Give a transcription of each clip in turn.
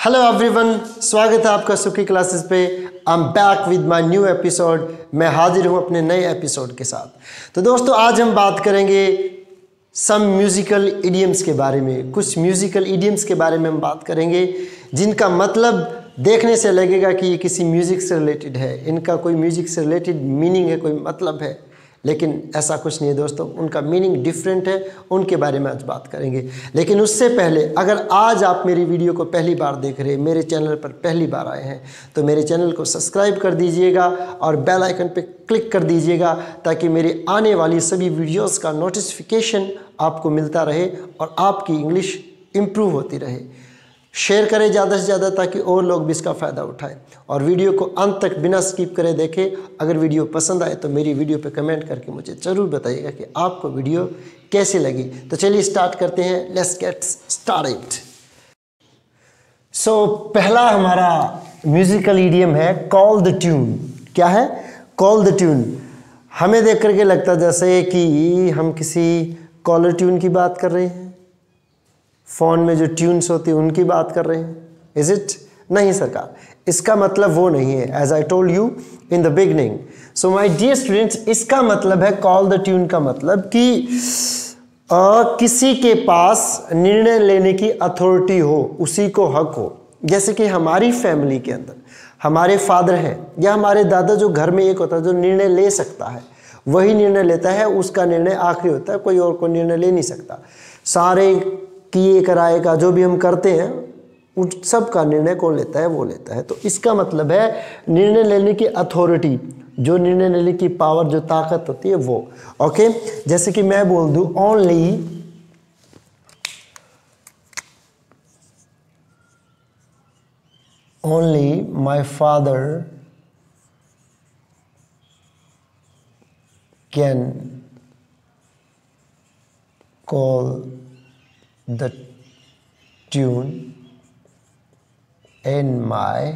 Hello everyone स्वागत है आपका सुखी क्लासेस पे। I am back with my new episode मैं हाजिर हूँ अपने नए एपिसोड के साथ। तो दोस्तों, आज हम बात करेंगे सम म्यूज़िकल इडियम्स के बारे में। कुछ म्यूज़िकल इडियम्स के बारे में हम बात करेंगे, जिनका मतलब देखने से लगेगा कि ये किसी म्यूज़िक से रिलेटेड है। इनका कोई म्यूज़िक से रिलेटेड मीनिंग है, कोई मतलब है। लेकिन ऐसा कुछ नहीं है दोस्तों। उनका मीनिंग डिफरेंट है, उनके बारे में आज बात करेंगे। लेकिन उससे पहले, अगर आज आप मेरी वीडियो को पहली बार देख रहे हैं, मेरे चैनल पर पहली बार आए हैं तो मेरे चैनल को सब्सक्राइब कर दीजिएगा और बेल आइकन पर क्लिक कर दीजिएगा ताकि मेरी आने वाली सभी वीडियोज़ का नोटिफिकेशन आपको मिलता रहे और आपकी इंग्लिश इम्प्रूव होती रहे। शेयर करें ज़्यादा से ज़्यादा ताकि और लोग भी इसका फ़ायदा उठाएँ। और वीडियो को अंत तक बिना स्किप करे देखें। अगर वीडियो पसंद आए तो मेरी वीडियो पे कमेंट करके मुझे ज़रूर बताइएगा कि आपको वीडियो कैसी लगी। तो चलिए स्टार्ट करते हैं। लेट्स गेट स्टार्टेड सो पहला हमारा म्यूजिकल ईडियम है कॉल द ट्यून क्या है? कॉल द ट्यून हमें देख करके लगता जैसे कि हम किसी कॉलर ट्यून की बात कर रहे हैं। फ़ोन में जो ट्यून्स होती हैं उनकी बात कर रहे हैं। इज़ इट नहीं सरकार। इसका मतलब वो नहीं है। As I told you in the beginning so my dear students इसका मतलब है कॉल द ट्यून का मतलब कि आ, किसी के पास निर्णय लेने की अथॉरिटी हो उसी को हक हो। जैसे कि हमारी फैमिली के अंदर हमारे फादर हैं या हमारे दादा जो घर में एक होता है जो निर्णय ले सकता है वही निर्णय लेता है उसका निर्णय आखिरी होता है कोई और को निर्णय ले नहीं सकता। सारे किए, कराए का जो भी हम करते हैं, उन सब का निर्णय कौन लेता है, वो लेता है। तो इसका मतलब है, निर्णय लेने की अथॉरिटी जो निर्णय लेने की पावर जो ताकत होती है, वो। ओके जैसे कि मैं बोल दूँ only only my father can call the tune in my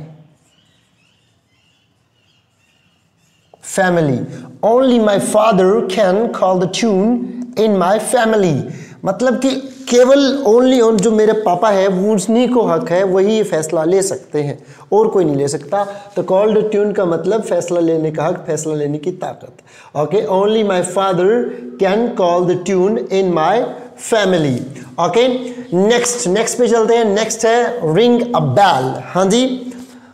family. Only my father can call the tune in my family. मतलब कि केवल ओनली ऑन जो मेरे पापा है, वो उन्हीं को हक है, वही ये फैसला ले सकते हैं और कोई नहीं ले सकता तो कॉल्ड ट्यून का मतलब फैसला लेने का हक, फैसला लेने की ताकत okay only my father can call the tune in my family okay next next पे चलते हैं. नेक्स्ट है रिंग अ बैल हाँ जी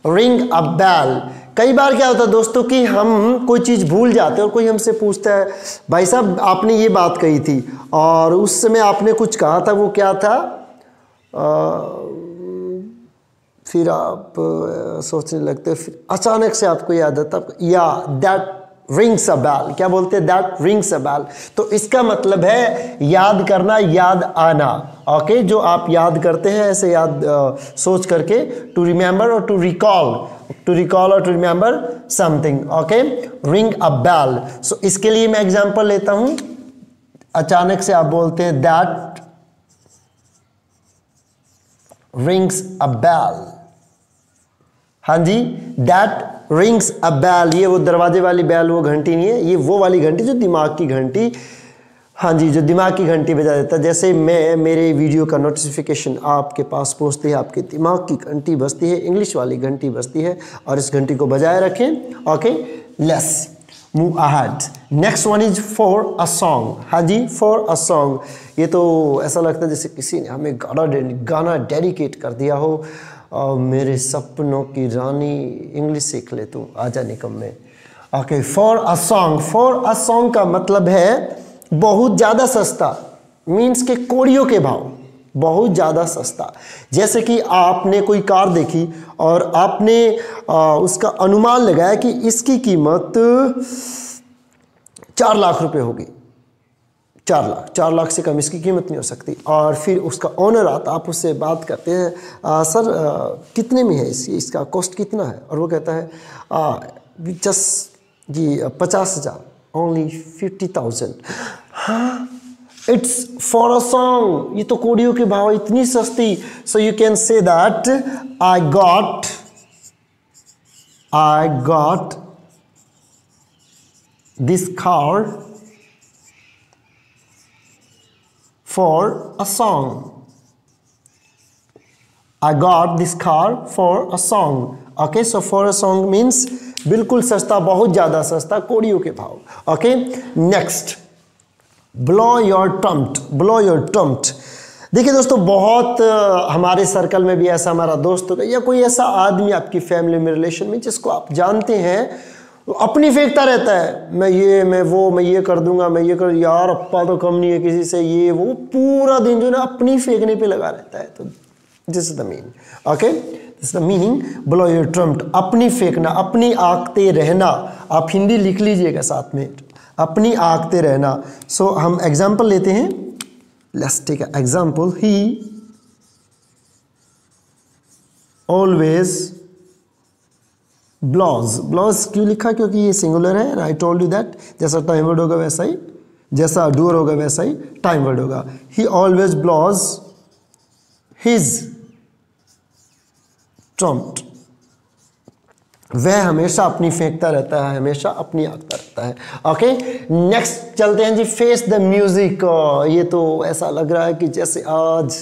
रिंग अ बैल कई बार क्या होता है दोस्तों कि हम कोई चीज़ भूल जाते हैं और कोई हमसे पूछता है भाई साहब आपने ये बात कही थी। और उस समय आपने कुछ कहा था वो क्या था? आ, फिर आप सोचने लगते फिर अचानक से आपको याद आता या दैट रिंग्स अ बैल क्या बोलते हैं? दैट रिंग्स अ बैल तो इसका मतलब है याद करना याद आना। Okay okay? जो आप याद करते हैं ऐसे याद आ, सोच करके टू रिमेंबर और टू रिकॉल टू रिकॉल और to remember something okay ring a bell so इसके लिए मैं एग्जांपल लेता हूँ। अचानक से आप बोलते हैं दैट रिंग्स अ बैल हाँ जी दैट रिंग्स अ बैल ये वो दरवाजे वाली बैल वो घंटी नहीं है, ये वो वाली घंटी जो दिमाग की घंटी हाँ जी, जो दिमाग की घंटी बजा देता है। जैसे मैं, मेरे वीडियो का नोटिफिकेशन आपके पास पहुँचती है, आपके दिमाग की घंटी बजती है इंग्लिश वाली घंटी बजती है, और इस घंटी को बजाय रखें okay let's move ahead next one is for a song हाँ जी फॉर अ सॉन्ग ये तो ऐसा लगता है जैसे किसी ने हमें गाना गाना डेडिकेट कर दिया हो। और मेरे सपनों की रानी इंग्लिश सीख ले तू आजा निकम में। Okay for a song for a song का मतलब है बहुत ज़्यादा सस्ता मीन्स के कोड़ियों के भाव बहुत ज़्यादा सस्ता। जैसे कि आपने कोई कार देखी और आपने आ, उसका अनुमान लगाया कि इसकी कीमत चार लाख रुपए होगी। चार लाख चार लाख से कम इसकी कीमत नहीं हो सकती। और फिर उसका ऑनर आता आप उससे बात करते हैं आ, सर आ, कितने में है इस इसका कॉस्ट कितना है? और वो कहता है जस्ट जी पचास हज़ार ओनली फिफ्टी थाउज़ेंड हाँ। इट्स फॉर अ सॉन्ग ये तो कोडियो के भाव इतनी सस्ती। So you can say that I got I got this car for a song. I got this car for a song okay so for a song means बिल्कुल सस्ता, बहुत ज़्यादा सस्ता कोड़ियों के भाव। Okay next blow your trumpet blow your trumpet देखिए दोस्तों, बहुत हमारे सर्कल में भी ऐसा हमारा दोस्त होगा या कोई ऐसा आदमी आपकी फैमिली में रिलेशन में जिसको आप जानते हैं अपनी फेंकता रहता है। मैं ये मैं वो मैं ये कर दूँगा मैं ये कर यार अप्पा तो कम नहीं है किसी से ये वो पूरा दिन जो ना अपनी फेंकने पे लगा रहता है। तो this is the meaning okay this the meaning blow your trumpet अपनी फेंकना अपनी आंकते रहना। आप हिंदी लिख लीजिएगा साथ में अपनी आंकते रहना। सो so, हम एग्ज़ाम्पल लेते हैं। Let's take example he always blows blows क्यों लिखा? क्योंकि ये सिंगुलर है आई टोल्ड यू दैट जैसा टाइम वर्ड होगा वैसा ही, जैसा डूअर होगा वैसा ही टाइम वर्ड होगा। He always blows his trumpet वह हमेशा अपनी फेंकता रहता है, हमेशा अपनी आंकता रहता है। ओके नेक्स्ट चलते हैं जी फेस द म्यूज़िक ये तो ऐसा लग रहा है कि जैसे आज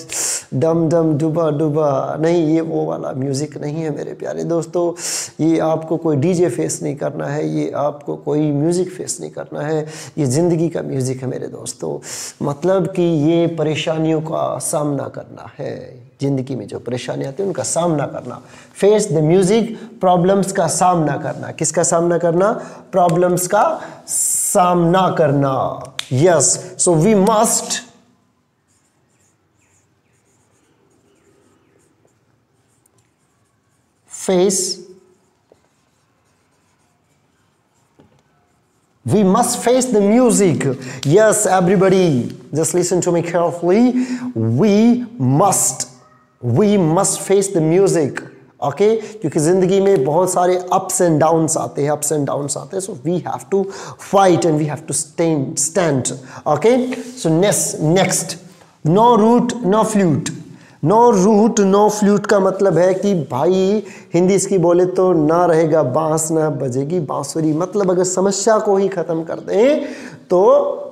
डम डम डुबा डुबा, नहीं, ये वो वाला म्यूज़िक नहीं है मेरे प्यारे दोस्तों। ये आपको कोई डीजे फेस नहीं करना है, ये आपको कोई म्यूज़िक फेस नहीं करना है। ये ज़िंदगी का म्यूज़िक है मेरे दोस्तों। मतलब कि ये परेशानियों का सामना करना है। ज़िंदगी में जो परेशानी आती है, उनका सामना करना। फेस द म्यूज़िक प्रॉब्लम्स का सामना करना किसका सामना करना प्रॉब्लम्स का सामना करना yes so we must face we must face the music yes everybody just listen to me carefully we must we must face the music okay? क्योंकि ज़िंदगी में बहुत सारे अप्स एंड डाउन्स आते हैं अप्स एंड डाउन्स आते हैं so we have to fight and we have to stand stand okay so next no root no flute no root no flute का मतलब है कि भाई, हिंदी इसकी बोले तो ना रहेगा, बाँस ना बजेगी, बांसुरी मतलब अगर समस्या को ही ख़त्म कर दें तो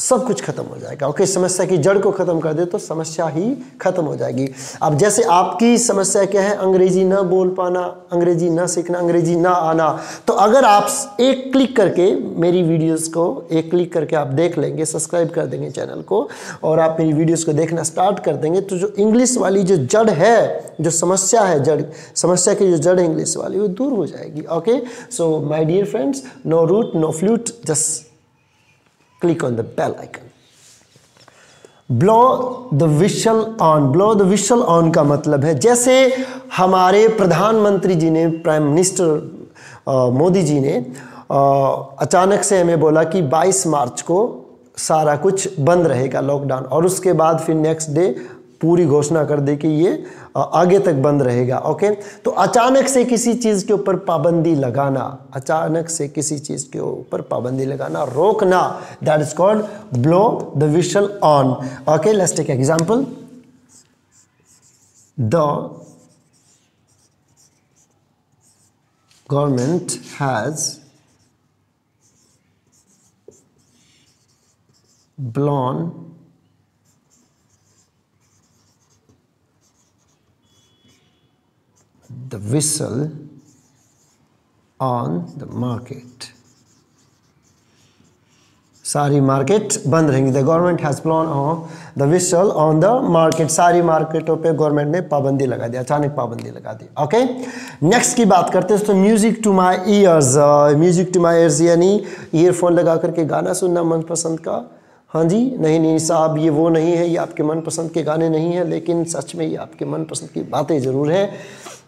सब कुछ खत्म हो जाएगा। ओके समस्या की जड़ को खत्म कर दे तो समस्या ही खत्म हो जाएगी। अब जैसे आपकी समस्या क्या है? अंग्रेज़ी ना बोल पाना, अंग्रेज़ी ना सीखना, अंग्रेज़ी ना आना। तो अगर आप एक क्लिक करके मेरी वीडियोस को, एक क्लिक करके आप देख लेंगे, सब्सक्राइब कर देंगे चैनल को, और आप मेरी वीडियोस को देखना स्टार्ट कर देंगे तो जो इंग्लिश वाली जो जड़ है, जो समस्या है जड़, समस्या की जो जड़ है इंग्लिश वाली, वो दूर हो जाएगी। Okay so my dear friends no root no flute just click on the bell icon. Blow the whistle on blow the whistle on का मतलब है, जैसे हमारे प्रधानमंत्री जी ने प्राइम मिनिस्टर मोदी जी ने अचानक से हमें बोला कि 22 मार्च को सारा कुछ बंद रहेगा लॉकडाउन और उसके बाद फिर नेक्स्ट डे पूरी घोषणा कर दे कि ये आगे तक बंद रहेगा, ओके? तो अचानक से किसी चीज़ के ऊपर पाबंदी लगाना, अचानक से किसी चीज़ के ऊपर पाबंदी लगाना, रोकना that is called blow the whistle on okay? Let's take example the government has blown the whistle on the market. सारी मार्केट बंद रहेंगी the government has plan on the whistle on the market सारी मार्केटों पे government ने पाबंदी लगा दी अचानक पाबंदी लगा दी ओके नेक्स्ट की बात करते हैं तो music to my ears music to my ears यानी ईयरफोन लगा करके गाना सुनना मनपसंद का हाँ जी, नहीं नहीं साहब, ये वो नहीं है, ये आपके मनपसंद के गाने नहीं हैं, लेकिन सच में ये आपके मनपसंद की बातें ज़रूर हैं।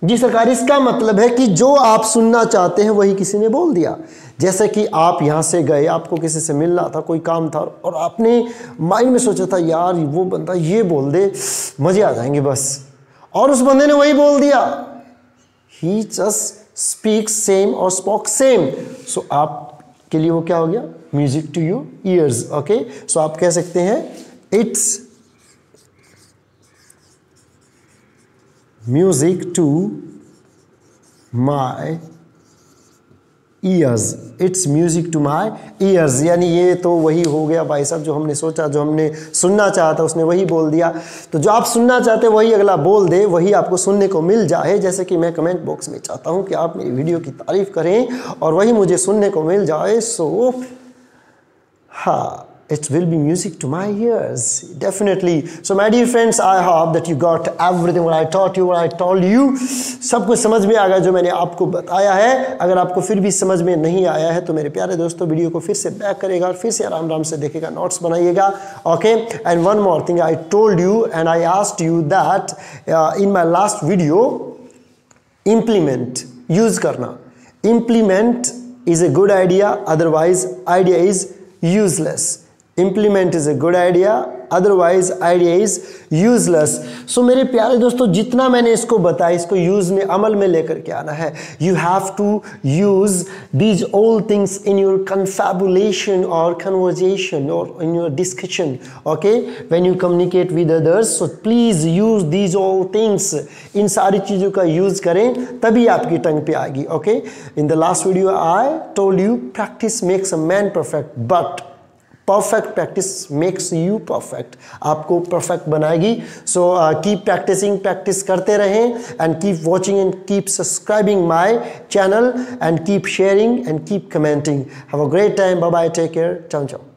जी सरकार, इसका मतलब है कि जो आप सुनना चाहते हैं, वही किसी ने बोल दिया। जैसे कि आप यहाँ से गए, आपको किसी से मिलना था, कोई काम था, और आपने माइंड में सोचा था, यार, वो बंदा ये बोल दे, मज़े आ जाएँगे बस। और उस बंदे ने वही बोल दिया। ही जस्ट स्पीक सेम और स्पॉक सेम सो आप के लिए वो क्या हो गया? Music to you ears okay so आप कह सकते हैं it's music to my ears it's music to my ears यानी ये तो वही हो गया भाई साहब जो हमने सोचा, जो हमने सुनना चाहा था, उसने वही बोल दिया। तो जो आप सुनना चाहते वही अगला बोल दे, वही आपको सुनने को मिल जाए। जैसे कि मैं कमेंट बॉक्स में चाहता हूँ कि आप मेरी वीडियो की तारीफ़ करें और वही मुझे सुनने को मिल जाए। सो हाँ। It will be music to my ears, definitely. So, my dear friends, i hope that you got everything what i taught you, what i told you. सब कुछ समझ में आ गया जो मैंने आपको बताया है। अगर आपको फिर भी समझ में नहीं आया है तो मेरे प्यारे दोस्तों, वीडियो को फिर से बैक करेगा और फिर से आराम आराम से देखेगा नोट्स बनाइएगा। Okay and one more thing I told you and I asked you that in my last video implement use करना। Implement is a good idea otherwise idea is useless implement is a good idea otherwise idea is useless so मेरे प्यारे दोस्तों, जितना मैंने इसको बताया, इसको use में, अमल में लेकर के आना है। You have to use these all things in your confabulation और कन्वर्जेशन और in your discussion okay when you communicate with others so please use these all things in सारी चीज़ों का यूज़ करें, तभी आपकी टंग पे आएगी okay in the last video I told you practice makes a man perfect but perfect practice makes you perfect आपको perfect बनाएगी। सो कीप प्रैक्टिसिंग प्रैक्टिस करते रहें and keep watching and keep subscribing my channel and keep sharing and keep commenting have a great time bye bye take care ciao ciao